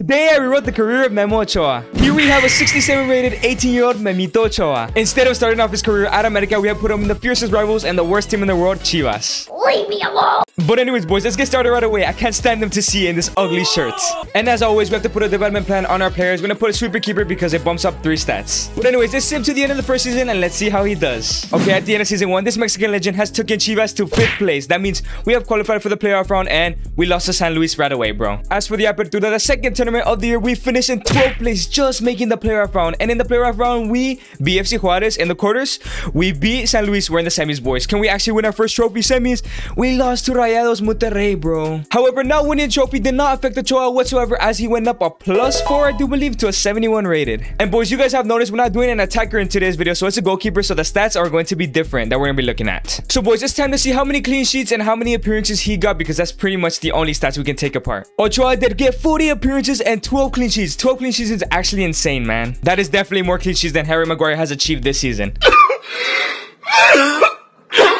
Today I rewrote the career of Memo Ochoa. Here we have a 67 rated 18 year old Memito Ochoa. Instead of starting off his career at America, we have put him in the fiercest rivals and the worst team in the world, Chivas. Leave me alone! But anyways, boys, let's get started right away. I can't stand them to see in this ugly shirt. And as always, we have to put a development plan on our players. We're gonna put a sweeper keeper because it bumps up three stats. But anyways, let's sim to the end of the first season and let's see how he does. Okay, at the end of season one, this Mexican legend has taken Chivas to fifth place. That means we have qualified for the playoff round and we lost to San Luis right away, bro. As for the Apertura, the second tournament of the year, we finished in 12th place, just making the playoff round. And in the playoff round, we BFC Juarez in the quarters. We beat San Luis. We're in the semis, boys. Can we actually win our first trophy semis? We lost to Rayados Monterrey, bro. However, not winning trophy did not affect the Ochoa whatsoever as he went up a plus 4, I do believe, to a 71 rated. And boys, you guys have noticed we're not doing an attacker in today's video, so it's a goalkeeper, so the stats are going to be different that we're going to be looking at. So boys, it's time to see how many clean sheets and how many appearances he got because that's pretty much the only stats we can take apart. Ochoa did get 40 appearances and 12 clean sheets. 12 clean sheets is actually insane, man. That is definitely more clean sheets than Harry Maguire has achieved this season.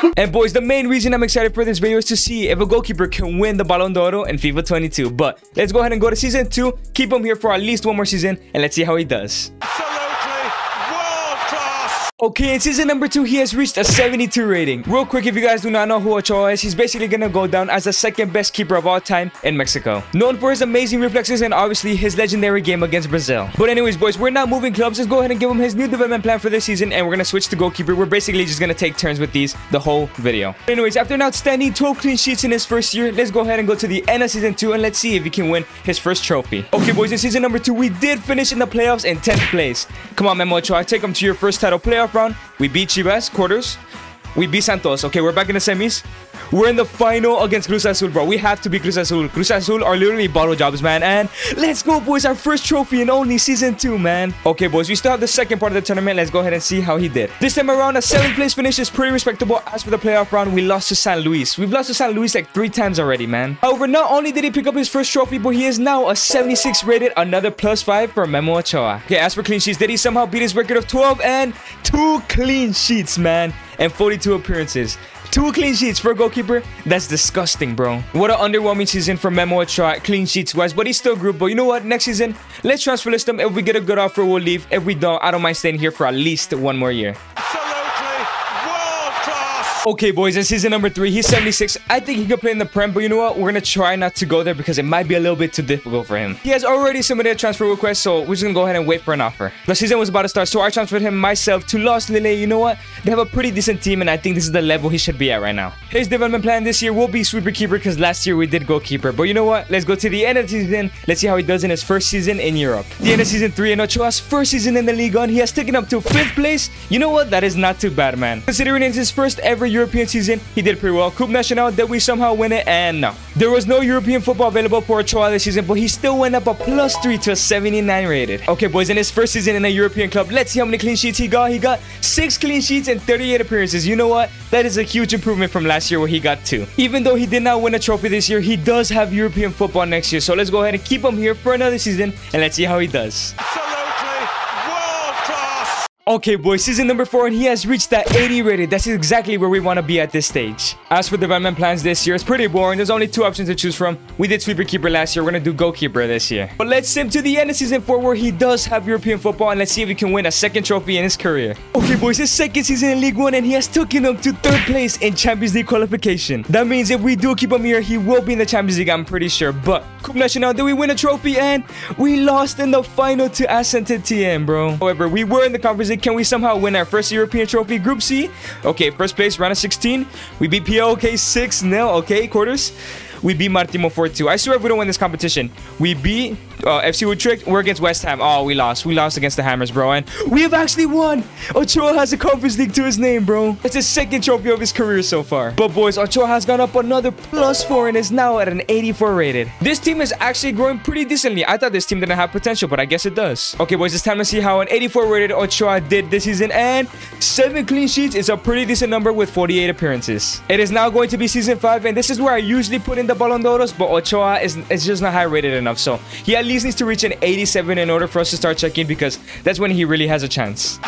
And boys, the main reason I'm excited for this video is to see if a goalkeeper can win the Ballon d'Oro in FIFA 22. But let's go ahead and go to season 2, keep him here for at least one more season, and let's see how he does. Okay, in season number 2, he has reached a 72 rating. Real quick, if you guys do not know who Ochoa is, he's basically gonna go down as the second best keeper of all time in Mexico. Known for his amazing reflexes and obviously his legendary game against Brazil. But anyways, boys, we're not moving clubs. Let's go ahead and give him his new development plan for this season and we're gonna switch to goalkeeper. We're basically just gonna take turns with these the whole video. Anyways, after an outstanding 12 clean sheets in his first year, let's go ahead and go to the end of season 2 and let's see if he can win his first trophy. Okay, boys, in season number 2, we did finish in the playoffs in 10th place. Come on, Memo Ochoa, take him to your first title playoff round. We beat Chivas quarters. We beat Santos. Okay, we're back in the semis. We're in the final against Cruz Azul, bro. We have to beat Cruz Azul. Cruz Azul are literally bottle jobs, man. And let's go, boys. Our first trophy in only season two, man. Okay, boys. We still have the second part of the tournament. Let's go ahead and see how he did. This time around, a seventh place finish is pretty respectable. As for the playoff round, we lost to San Luis. We've lost to San Luis like three times already, man. However, not only did he pick up his first trophy, but he is now a 76 rated, another plus five for Memo Ochoa. Okay, as for clean sheets, did he somehow beat his record of 12 and two clean sheets, man, and 42 appearances. Two clean sheets for a goalkeeper? That's disgusting, bro. What an underwhelming season for Memo Ochoa, clean sheets wise, but he's still good. But you know what? Next season, let's transfer list him. If we get a good offer, we'll leave. If we don't, I don't mind staying here for at least one more year. Okay, boys, in season number three, he's 76. I think he could play in the Prem, but you know what? We're going to try not to go there because it might be a little bit too difficult for him. He has already submitted a transfer request, so we're just going to go ahead and wait for an offer. The season was about to start, so I transferred him myself to Los Lille. You know what? They have a pretty decent team, and I think this is the level he should be at right now. His development plan this year will be sweeper keeper because last year we did goalkeeper. But you know what? Let's go to the end of the season. Let's see how he does in his first season in Europe. The end of season three, and Ochoa's first season in the Ligue 1, he has taken up to fifth place. You know what? That is not too bad, man. Considering it's his first ever European season, he did pretty well. Coupe National, did we somehow win it? And no. There was no European football available for Ochoa this season, but he still went up a plus 3 to a 79 rated. Okay, boys, in his first season in a European club, let's see how many clean sheets he got. He got 6 clean sheets and 38 appearances. You know what? That is a huge improvement from last year where he got 2. Even though he did not win a trophy this year, he does have European football next year. So let's go ahead and keep him here for another season and let's see how he does. Okay, boys, season number 4, and he has reached that 80 rated. That's exactly where we want to be at this stage. As for development plans this year, it's pretty boring. There's only two options to choose from. We did sweeper keeper last year. We're going to do goalkeeper this year. But let's sim to the end of season 4 where he does have European football, and let's see if he can win a second trophy in his career. Okay, boys, his second season in League 1, and he has taken him to third place in Champions League qualification. That means if we do keep him here, he will be in the Champions League, I'm pretty sure. But, Coupe National, did we win a trophy? And we lost in the final to Saint-Etienne, bro. However, we were in the Conference. Can we somehow win our first European trophy, Group C. Okay, first place, round of 16. We beat PLK 6-0, okay, quarters. We beat Maritimo 4-2. I swear if we don't win this competition, we beat uh, FC Utrecht. We're against West Ham. Oh, we lost. We lost against the Hammers, bro. And we have actually won. Ochoa has a Conference League to his name, bro. It's his second trophy of his career so far. But boys, Ochoa has gone up another plus 4 and is now at an 84 rated. This team is actually growing pretty decently. I thought this team didn't have potential, but I guess it does. Okay, boys, it's time to see how an 84 rated Ochoa did this season. And 7 clean sheets is a pretty decent number with 48 appearances. It is now going to be season 5, and this is where I usually put in the Ballon d'Oros, but Ochoa is, is just not high rated enough. So he at least needs to reach an 87 in order for us to start checking because that's when he really has a chance.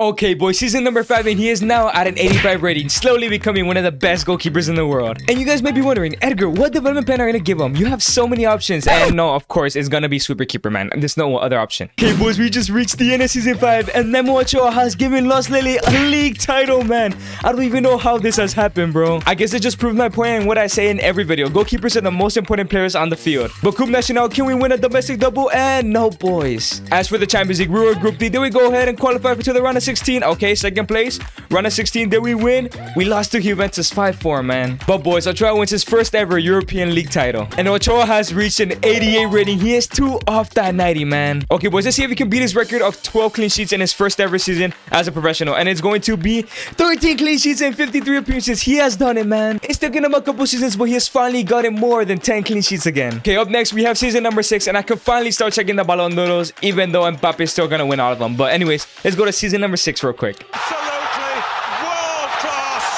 Okay, boys, season number 5, and he is now at an 85 rating, slowly becoming one of the best goalkeepers in the world. And you guys may be wondering, Edgar, what development plan are you gonna give him? You have so many options. And no, of course, it's gonna be Sweeper Keeper, man. There's no other option. Okay, boys, we just reached the end of season 5, and Memo Ochoa has given Los Lille a league title, man. I don't even know how this has happened, bro. I guess it just proved my point and what I say in every video. Goalkeepers are the most important players on the field. But Coupe National, can we win a domestic double? And no, boys. As for the Champions League, we were Group D. Did we go ahead and qualify for to the round of 16? Okay, second place. Run of 16, did we win? We lost to Juventus 5-4, man. But boys, Ochoa wins his first ever European League title. And Ochoa has reached an 88 rating. He is two off that 90, man. Okay, boys, let's see if he can beat his record of 12 clean sheets in his first ever season as a professional. And it's going to be 13 clean sheets and 53 appearances. He has done it, man. It's taken him a couple seasons, but he has finally gotten more than 10 clean sheets again. Okay, up next, we have season number 6, and I can finally start checking the Ballon d'Ors, even though Mbappe is still going to win all of them. But anyways, let's go to season number 6 real quick.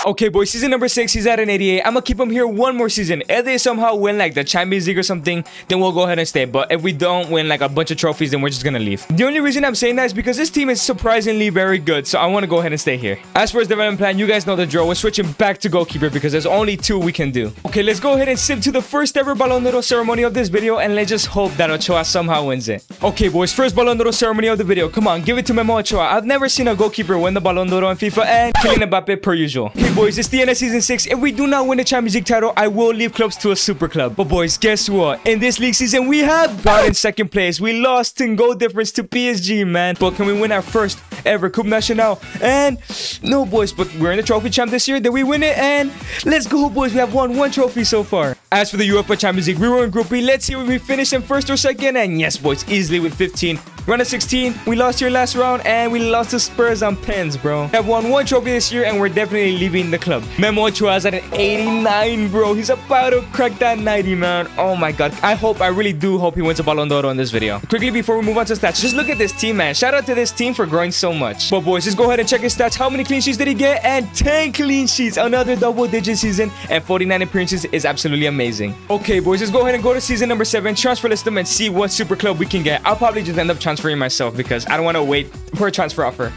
Okay, boys, season number six, he's at an 88. I'm gonna keep him here one more season. If they somehow win like the Champions League or something, then we'll go ahead and stay. But if we don't win like a bunch of trophies, then we're just gonna leave. The only reason I'm saying that is because this team is surprisingly very good. So I want to go ahead and stay here. As for his development plan, you guys know the drill. We're switching back to goalkeeper because there's only two we can do. Okay, let's go ahead and sip to the first ever Ballon d'Or ceremony of this video. And let's just hope that Ochoa somehow wins it. Okay, boys, first Ballon d'Or ceremony of the video. Come on, give it to Memo Ochoa. I've never seen a goalkeeper win the Ballon d'Or in FIFA and Kylian Mbappe per usual. Okay, boys, it's the end of Season 6, if we do not win the Champions League title, I will leave clubs to a super club. But boys, guess what? In this league season, we have gotten second place. We lost in goal difference to PSG, man. But can we win our first ever Coupe National? And no, boys, but we're in the trophy champ this year. Did we win it? And let's go, boys. We have won one trophy so far. As for the UEFA Champions League, we were in Group B. Let's see if we finish in first or second. And yes, boys, easily with 15. Run of 16, we lost here last round, and we lost to Spurs on pens, bro. Have won one trophy this year, and we're definitely leaving the club. Memo Ochoa is at an 89, bro. He's about to crack that 90, man. Oh my god. I hope, I really do hope he wins a Ballon d'Or in this video. Quickly, before we move on to stats, just look at this team, man. Shout out to this team for growing so much. But boys, just go ahead and check his stats. How many clean sheets did he get? And 10 clean sheets. Another double-digit season, and 49 appearances is absolutely amazing. Okay, boys, let's go ahead and go to season number 7, transfer list them, and see what super club we can get. I'll probably just end up transferring myself because because I don't want to wait for a transfer offer.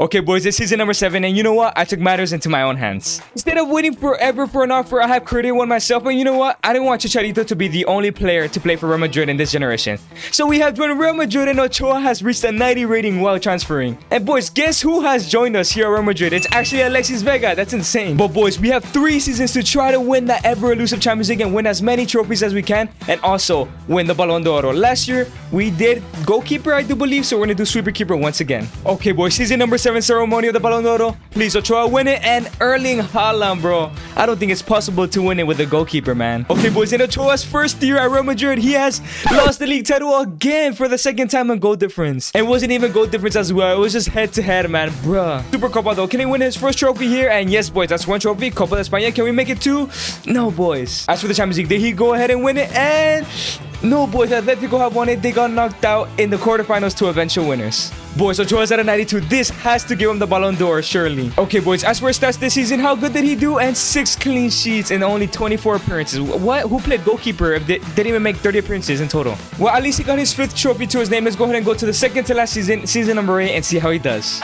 Okay, boys, it's season number seven, and you know what? I took matters into my own hands. Instead of waiting forever for an offer, I have created one myself, and you know what? I didn't want Chicharito to be the only player to play for Real Madrid in this generation. So we have joined Real Madrid, and Ochoa has reached a 90 rating while transferring. And boys, guess who has joined us here at Real Madrid? It's actually Alexis Vega. That's insane. But boys, we have three seasons to try to win that ever-elusive Champions League and win as many trophies as we can, and also win the Ballon d'Or. Last year, we did goalkeeper, I do believe, so we're gonna do sweeper keeper once again. Okay, boys, season number seven ceremony of the Ballon d'Or. Please, Ochoa win it. And Erling Haaland, bro. I don't think it's possible to win it with a goalkeeper, man. Okay, boys. In Ochoa's first year at Real Madrid, he has lost the league title again for the second time on goal difference. And wasn't even goal difference as well. It was just head-to-head, -head, man. Bruh. Super Copa, though. Can he win his first trophy here? And yes, boys, that's one trophy. Copa de España. Can we make it two? No, boys. As for the Champions League, did he go ahead and win it? And... No, boys, Atletico have won it. They got knocked out in the quarterfinals to eventual winners. Boys, Ochoa's at a 92. This has to give him the Ballon d'Or, surely. Okay, boys, as for stats this season, how good did he do? And six clean sheets and only 24 appearances. What? Who played goalkeeper if they didn't even make 30 appearances in total? Well, at least he got his fifth trophy to his name. Let's go ahead and go to the second to last season, season number eight, and see how he does.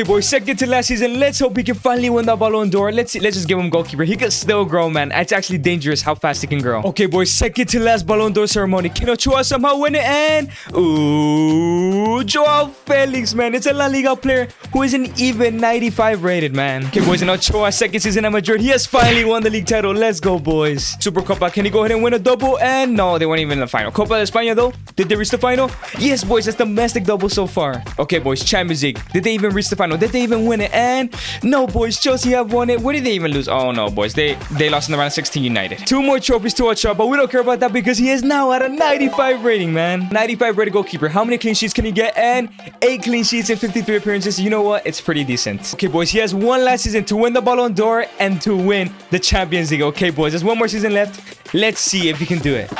Okay, boys, second to last season. Let's hope he can finally win the Ballon d'Or. Let's see. Let's just give him goalkeeper. He can still grow, man. It's actually dangerous how fast he can grow. Okay, boys, second to last Ballon d'Or ceremony. Can Ochoa somehow win it? And ooh, Joao Felix, man. It's a La Liga player who isn't even 95 rated, man. Okay, boys, and Ochoa second season at Madrid. He has finally won the league title. Let's go, boys. Super Copa. Can he go ahead and win a double? And no, they weren't even in the final. Copa de España, though. Did they reach the final? Yes, boys. That's domestic double so far. Okay, boys. Champions League. Did they even reach the final? Did they even win it? And no, boys, Chelsea have won it. Where did they even lose? Oh, no, boys. They they lost in the round of 16 United. Two more trophies to watch out, but we don't care about that because he is now at a 95 rating, man. 95 rated goalkeeper. How many clean sheets can he get? And eight clean sheets in 53 appearances. You know what? It's pretty decent. Okay, boys, he has one last season to win the Ballon d'Or and to win the Champions League. Okay, boys, there's one more season left. Let's see if he can do it.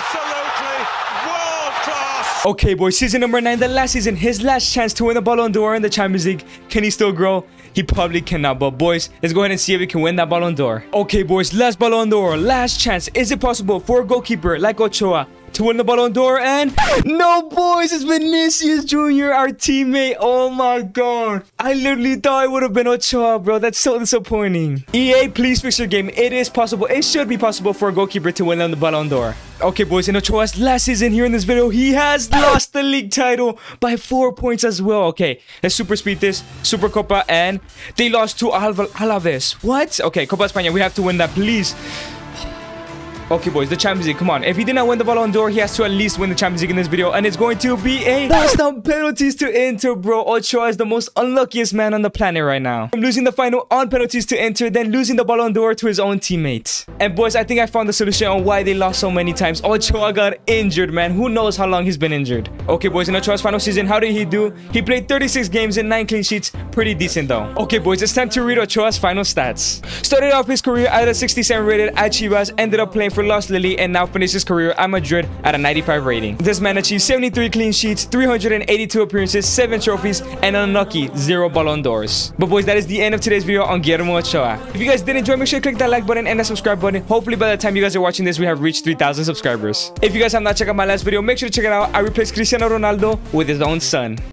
Okay, boys, season number 9, the last season, his last chance to win the Ballon d'Or in the Champions League. Can he still grow? He probably cannot, but boys, let's go ahead and see if he can win that Ballon d'Or. Okay, boys, last Ballon d'Or, last chance. Is it possible for a goalkeeper like Ochoa to win the Ballon d'Or. And no, boys, it's Vinicius Jr., our teammate. Oh my god. I literally thought it would have been Ochoa, bro. That's so disappointing. EA, please fix your game. It is possible. It should be possible for a goalkeeper to win the Ballon d'Or. Okay, boys, in Ochoa's last season here in this video, he has lost the league title by four points as well. Okay, let's super speed this. Super Copa, and they lost to Alaves. What? Okay, Copa España, we have to win that, please. Okay, boys, the Champions League. Come on. If he did not win the Ballon d'Or, he has to at least win the Champions League in this video. And it's going to be a on penalties to Inter, bro. Ochoa is the most unluckiest man on the planet right now. From losing the final on penalties to Inter, then losing the Ballon d'Or to his own teammates. And boys, I think I found the solution on why they lost so many times. Ochoa got injured, man. Who knows how long he's been injured. Okay, boys, in Ochoa's final season, how did he do? He played 36 games and 9 clean sheets. Pretty decent, though. Okay, boys, it's time to read Ochoa's final stats. Started off his career at a 67 rated at Chivas, ended up playing for Los Lille and now finished his career at Madrid at a 95 rating. This man achieved 73 clean sheets, 382 appearances, 7 trophies, and unlucky 0 Ballon d'Ors. But boys, that is the end of today's video on Guillermo Ochoa. If you guys did enjoy, make sure to click that like button and that subscribe button. Hopefully by the time you guys are watching this, we have reached 3,000 subscribers. If you guys have not checked out my last video, make sure to check it out. I replaced Cristiano Ronaldo with his own son.